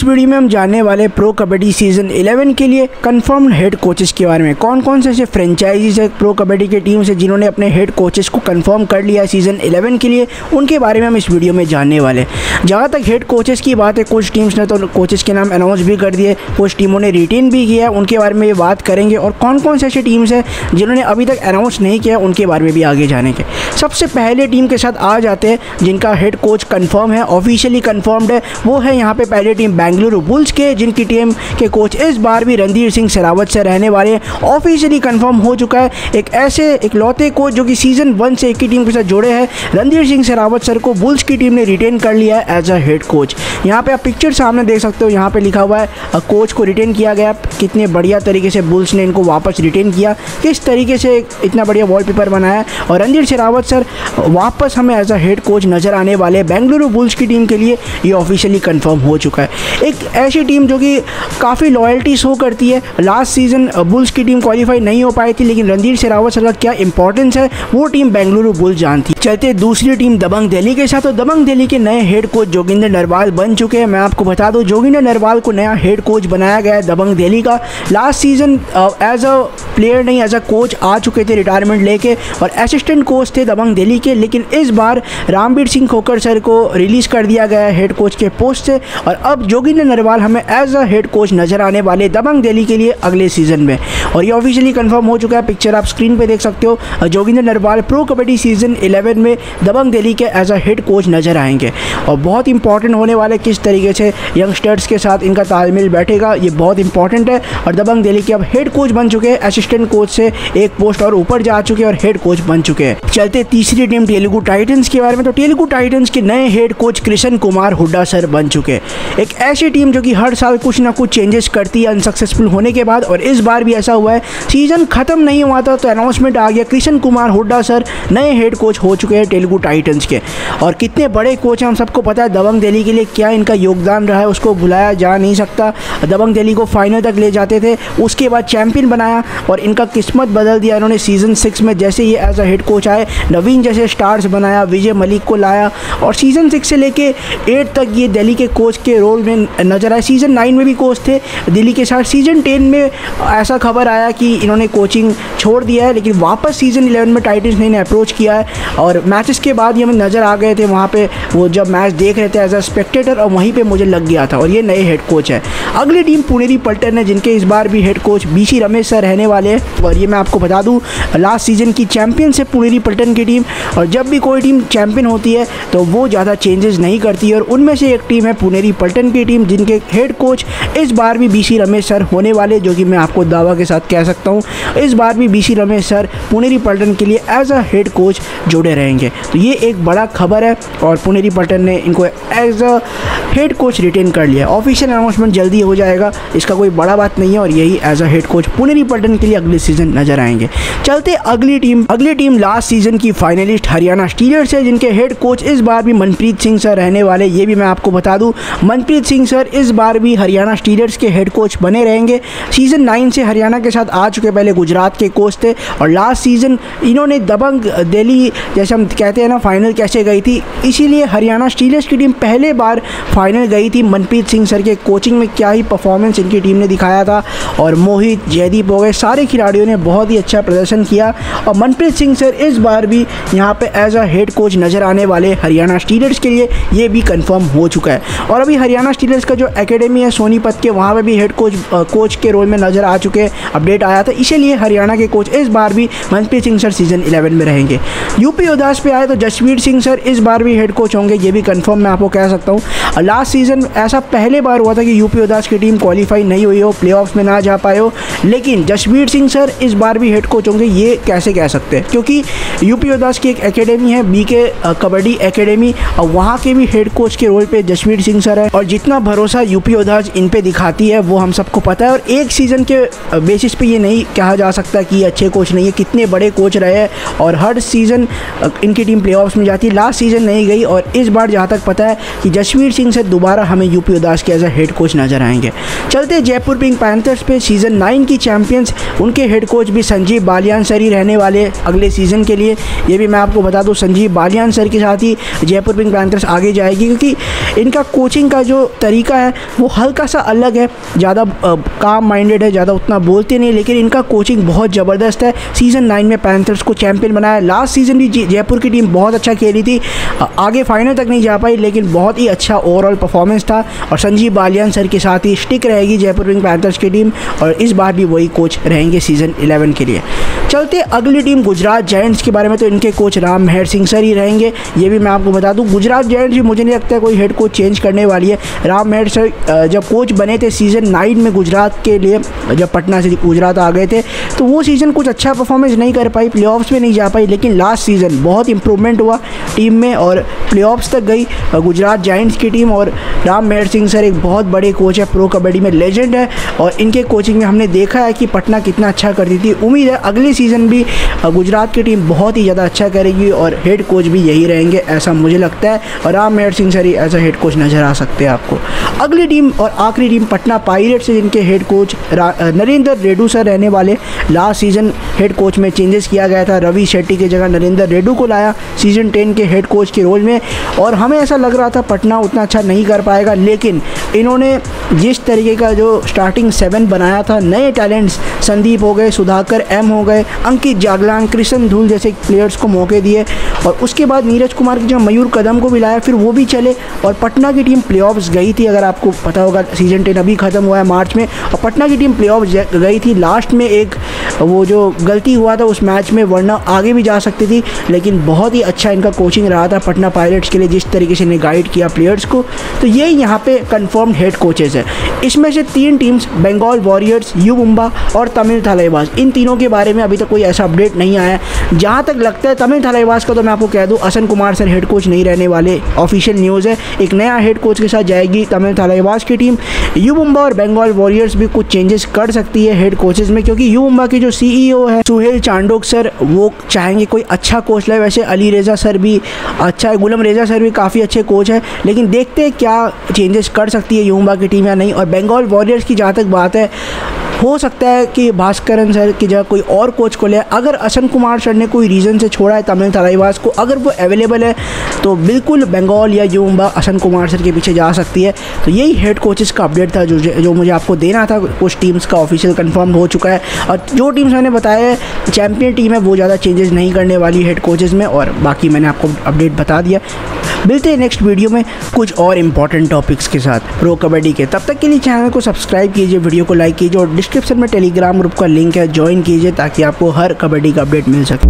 इस वीडियो में हम जानने वाले प्रो कबड्डी सीज़न 11 के लिए कंफर्म्ड हेड कोचेस के बारे में। कौन कौन से ऐसे फ्रेंचाइजीज है प्रो कबड्डी के टीम से जिन्होंने अपने हेड कोचेस को कंफर्म कर लिया है सीज़न 11 के लिए? उनके बारे में हम इस वीडियो में जानने वाले जहाँ तक हेड कोचेस की बात है, कुछ टीम्स ने तो कोचेस के नाम अनाउंस भी कर दिए, कुछ टीमों ने रिटेन भी किया है, उनके बारे में ये बात करेंगे और कौन कौन से ऐसे टीम्स हैं जिन्होंने अभी तक अनाउंस नहीं किया उनके बारे में भी आगे जाने के। सबसे पहले टीम के साथ आ जाते हैं, जिनका हेड कोच कन्फर्म है ऑफिशियली कन्फर्म्ड है, वो है यहाँ पे पहले टीम बेंगलुरु बुल्स के, जिनकी टीम के कोच इस बार भी रणधीर सिंह सरावत से रहने वाले ऑफिशियली कंफर्म हो चुका है, एक ऐसे एक लौते कोच जो कि सीज़न वन से एक ही टीम के साथ जुड़े हैं। रणधीर सिंह सरावत सर को बुल्स की टीम ने रिटेन कर लिया है एज अ हेड कोच यहाँ पे आप पिक्चर सामने देख सकते हो, यहाँ पे लिखा हुआ है कोच को रिटेन किया गया कितने बढ़िया तरीके से बुल्स ने इनको वापस रिटेन किया, किस तरीके से इतना बढ़िया वॉलपेपर बनाया और रणधीर शेरावत सर वापस हमें एज अ हेड कोच नज़र आने वाले बेंगलुरु बुल्स की टीम के लिए ये ऑफिशियली कंफर्म हो चुका है। एक ऐसी टीम जो कि काफ़ी लॉयल्टी शो करती है। लास्ट सीज़न बुल्स की टीम क्वालिफाई नहीं हो पाई थी, लेकिन रणधीर शेरावत सर का क्या इंपॉर्टेंस है, वो टीम बेंगलुरु बुल्स जानती चलते दूसरी टीम दबंग दिल्ली के साथ। तो दबंग दिल्ली के नए हेड कोच जोगिंदर नरवाल बन चुके हैं। मैं आपको बता दूँ, जोगिंदर नरवाल को नया हेड कोच बनाया गया है दबंग दिल्ली का। Last season as a player नहीं एज अ कोच आ चुके थे रिटायरमेंट लेके और असिस्टेंट कोच थे दबंग दिल्ली के। लेकिन इस बार रामबीर सिंह खोकर सर को रिलीज़ कर दिया गया है हेड कोच के पोस्ट से। और अब जोगिंदर नरवाल हमें एज अ हेड कोच नज़र आने वाले दबंग दिल्ली के लिए अगले सीज़न में। और ये ऑफिशियली कन्फर्म हो चुका है। पिक्चर आप स्क्रीन पर देख सकते हो। जोगिंदर नरवाल प्रो कबड्डी सीज़न 11 में दबंग दिल्ली के एज अ हेड कोच नज़र आएँगे। और बहुत इंपॉर्टेंट होने वाले किस तरीके से यंगस्टर्स के साथ इनका तालमेल बैठेगा, ये बहुत इंपॉर्टेंट है। और दबंग दिल्ली के अब हेड कोच बन चुके हैं असिस्टेंट कोच से एक पोस्ट और ऊपर जा चुके हैं और हेड कोच बन चुके हैं। चलते तीसरी टीम तेलुगु टाइटन्स के बारे में। तो तेलुगु टाइटन्स के नए head coach Krishan Kumar Hooda sir बन चुके हैं। एक ऐसी टीम जो कि हर साल कुछ ना कुछ चेंजेस करती है अनसक्सेसफुल होने के बाद। और इस बार भी ऐसा हुआ है सीज़न खत्म नहीं हुआ था तो अनाउंसमेंट आ गया। कृष्ण कुमार हुड्डा सर नए हेड कोच हो चुके हैं तेलुगु टाइटन्स के। और कितने बड़े कोच हैं, हम सबको पता है, दबंग दिल्ली के लिए क्या इनका योगदान रहा है, उसको भुलाया जा नहीं सकता। दबंग दिल्ली को फाइनल तक ले जाते थे, उसके बाद चैंपियन बनाया और इनका किस्मत बदल दिया इन्होंने सीज़न सिक्स में। जैसे ये एज अ हेड कोच आए, नवीन जैसे स्टार्स बनाया, विजय मलिक को लाया और सीज़न सिक्स से लेके एट तक ये दिल्ली के कोच के रोल में नज़र आए। सीज़न नाइन में भी कोच थे दिल्ली के साथ। सीज़न टेन में ऐसा खबर आया कि इन्होंने कोचिंग छोड़ दिया है, लेकिन वापस सीज़न इलेवन में टाइटन्स ने इन्हें अप्रोच किया है और मैचेस के बाद ये हमें नज़र आ गए थे वहाँ पे, वो जब मैच देख रहे थे एज अ स्पेक्टेटर और वहीं पे मुझे लग गया था और ये नए हेड कोच है। अगली टीम पुनेरी पल्टन है, जिनके इस बार भी head coach B C Ramesh sir रहने वाले हैं। और ये मैं आपको बता दूँ लास्ट सीज़न की चैम्पियन है पुनेरी पल्टन की टीम और जब भी कोई टीम चैम्पियन होती है तो वो ज़्यादा चेंजेस नहीं करती और उनमें से एक टीम है पुनेरी पल्टन की टीम जिनके हेड कोच इस बार भी बी सी रमेश सर होने वाले जो कि मैं आपको दावा के साथ कह सकता हूँ। इस बार भी B C Ramesh sir Puneri Paltan के लिए एज अ हेड कोच जुड़े रहेंगे। तो ये एक बड़ा खबर है और पुनेरी पल्टन ने इनको as a head coach retain कर लिया ऑफिशियल अनाउंसमेंट जल्दी हो जाएगा, इसका कोई बड़ा बात नहीं है और यही as a head coach Puneri Paltan के लिए अगले सीज़न नज़र आएँगे। चलते अगली टीम अगली टीम लास्ट सीज़न की फाइनलिस्ट हरियाणा स्टीलर्स है, जिनके हेड कोच इस बार भी मनप्रीत सिंह सर रहने वाले, ये भी मैं आपको बता दूँ, मनप्रीत सिंह सर इस बार भी हरियाणा स्टीलर्स के हेड कोच बने रहेंगे। सीज़न नाइन से हरियाणा के साथ आ चुके पहले गुजरात के कोच थे और लास्ट सीज़न इन्होंने दबंग दिल्ली जैसे हम कहते हैं ना फाइनल कैसे गई थी? इसीलिए हरियाणा स्टीलर्स की टीम पहले बार फाइनल गई थी। मनप्रीत सिंह सर के कोचिंग में क्या ही परफॉर्मेंस इनकी टीम ने दिखाया था। और मोहित, जयदीप हो गए, सारे खिलाड़ियों ने बहुत ही अच्छा प्रदर्शन किया। और मनप्रीत सिंह सर इस बार भी यहाँ पे एज अ हेड कोच नज़र आने वाले हरियाणा स्टीलर्स के लिए, ये भी कंफर्म हो चुका है। और अभी हरियाणा स्टीलर्स का जो एकेडमी है, सोनीपत के, वहाँ पर भी हेड कोच कोच के रोल में नज़र आ चुके अपडेट आया था। इसीलिए हरियाणा के कोच इस बार भी Manpreet Singh sir season eleven में रहेंगे। यूपी उदास पे आए तो जसवीर सिंह सर इस बार भी हेड कोच होंगे, ये भी कन्फर्म मैं आपको कह सकता हूँ। लास्ट सीज़न ऐसा पहले बार हुआ था कि यूपी उदास की टीम क्वालिफाई नहीं हुई हो प्ले में ना जा पाए हो, लेकिन जसवीर सिंह सर इस बार भी हेड कोच होंगे, ये कैसे कह सकते हैं? क्योंकि यूपी उदास की एक एकेडमी है बी के कबड्डी एकेडमी और वहाँ के भी हेड कोच के रोल पे जसवीर सिंह सर है, और जितना भरोसा यूपी उदास इन पे दिखाती है, वो हम सबको पता है। और एक सीज़न के बेसिस पे ये नहीं कहा जा सकता कि अच्छे कोच नहीं है, कितने बड़े कोच रहे हैं, और हर सीज़न इनकी टीम प्ले में जाती है। लास्ट सीज़न नहीं गई और इस बार जहाँ तक पता है कि जसवीर सिंह से दोबारा हमें यूपी उदास के एज अ हेड कोच नज़र आएँगे। चलते जयपुर पिंक पैंथर्स पे। सीज़न नाइन की चैंपियंस उनके हेड कोच भी संजीव बालियान सर ही रहने वाले अगले सीज़न के लिए। ये भी मैं आपको बता दूँ, संजीव बालियान सर के साथ ही जयपुर पिंक पैंथर्स आगे जाएगी क्योंकि इनका कोचिंग का जो तरीका है, वो हल्का सा अलग है। ज़्यादा काम माइंडेड है, ज़्यादा उतना बोलते नहीं, लेकिन इनका कोचिंग बहुत ज़बरदस्त है। सीज़न नाइन में पैंथर्स को चैंपियन बनाया। लास्ट सीज़न भी जयपुर की टीम बहुत अच्छा खेली थी। आगे फाइनल तक नहीं जा पाई, लेकिन बहुत ही अच्छा ओवरऑल परफॉर्मेंस था और संजीव बालियान सर के साथ ही स्टिक रहेगी जयपुर विंग पैंथर्स की टीम और इस बार भी वही कोच रहेंगे सीज़न इलेवन के लिए। चलते अगली टीम गुजरात जायंट्स के बारे में तो इनके कोच राम मेहर सिंह सर ही रहेंगे। ये भी मैं आपको बता दूँ, गुजरात जायंट्स भी मुझे नहीं लगता कोई हेड कोच चेंज करने वाली है। राम मेहर सर जब कोच बने थे सीज़न नाइन में गुजरात के लिए, जब पटना से गुजरात आ गए थे तो वो सीज़न कुछ अच्छा परफॉर्मेंस नहीं कर पाई प्ले में नहीं जा पाई, लेकिन लास्ट सीज़न बहुत इंप्रूवमेंट हुआ टीम में और प्ले तक गई। गुजरात जाइंट्स की टीम और राम मेहर सिंह सर एक बहुत बड़े कोच है प्रो कबड्डी में लेजेंड है और इनके कोचिंग में हमने देखा है कि पटना कितना अच्छा करती थी। उम्मीद है अगली सीज़न भी गुजरात की टीम बहुत ही ज़्यादा अच्छा करेगी और हेड कोच भी यही रहेंगे, ऐसा मुझे लगता है। और राम मेहर सिंह सर ही एज हेड कोच नज़र आ सकते हैं आपको। अगली टीम और आखिरी टीम पटना पायरेट से जिनके head coach Narender Redu sir रहने वाले। लास्ट सीज़न हेड कोच में चेंजेस किया गया था, रवि शेट्टी की जगह नरेंद्र रेडू को लाया सीज़न टेन के हेड कोच के रोल में। और हमें ऐसा लग रहा था पटना उतना अच्छा नहीं कर पाएगा, लेकिन इन्होंने जिस तरीके का जो स्टार्टिंग सेवन बनाया था, नए टैलेंट्स संदीप हो गए, सुधाकर एम हो गए अंकित जागलान, कृष्ण धूल जैसे प्लेयर्स को मौके दिए और उसके बाद नीरज कुमार की जगह मयूर कदम को भी लाया, फिर वो भी चले और पटना की टीम प्ले गई थी। अगर आपको पता होगा सीज़न टेन अभी ख़त्म हुआ है मार्च में और पटना की टीम प्ले गई थी। लास्ट में एक, वो जो गलती हुआ था, उस मैच में वरना आगे भी जा सकती थी, लेकिन बहुत ही अच्छा इनका कोचिंग रहा था पटना पायलट्स के लिए, जिस तरीके से इन्हें गाइड किया प्लेयर्स को। तो ये यहाँ पे कन्फर्म हेड कोचेज़ है। इसमें से तीन teams Bengal warriors U Mumba और तमिल थलाईबाज इन तीनों के बारे में अभी तक कोई ऐसा अपडेट नहीं आया जहाँ तक लगता है तमिल थलाईबाज का तो मैं आपको कह दूँ, Ashan Kumar sir head coach नहीं रहने वाले। ऑफिशियल न्यूज़ है, एक नया हेड कोच के साथ जाएगी तमिल थलाईबाज की टीम यू मुंबा और बंगाल वॉरियर्स भी कुछ चेंजेस कर सकती है हेड कोचेज में, क्योंकि यू मुंबा के जो सीईओ है, सुहेल चांडोक सर, वो चाहेंगे कोई अच्छा कोच लाए। वैसे अली रेजा सर भी अच्छा है, गुलम रेजा सर भी काफ़ी अच्छे कोच है, लेकिन देखते हैं क्या चेंजेस कर सकती है यूम्बा की टीम या नहीं। और बंगाल वॉरियर्स की जहाँ तक बात है हो सकता है कि भास्करन सर की जगह कोई और कोच को ले अगर असन कुमार सर ने कोई रीज़न से छोड़ा है तमिल तलाईवास को, अगर वो अवेलेबल है तो बिल्कुल बंगाल या यूम्बा असन कुमार सर के पीछे जा सकती है। तो यही हेड कोचेस का अपडेट था जो जो मुझे आपको देना था। कुछ टीम्स का ऑफिशियल कन्फर्म हो चुका है। और जो टीम्स मैंने बताया है चैम्पियन टीम है, वो ज़्यादा चेंजेस नहीं करने वाली हेड कोचेज़ में। और बाकी मैंने आपको अपडेट बता दिया। मिलते हैं नेक्स्ट वीडियो में कुछ और इंपॉर्टेंट टॉपिक्स के साथ प्रो कबड्डी के। तब तक के लिए चैनल को सब्सक्राइब कीजिए वीडियो को लाइक कीजिए और डिस्क्रिप्शन में टेलीग्राम ग्रुप का लिंक है ज्वाइन कीजिए ताकि आपको हर कबड्डी का अपडेट मिल सके।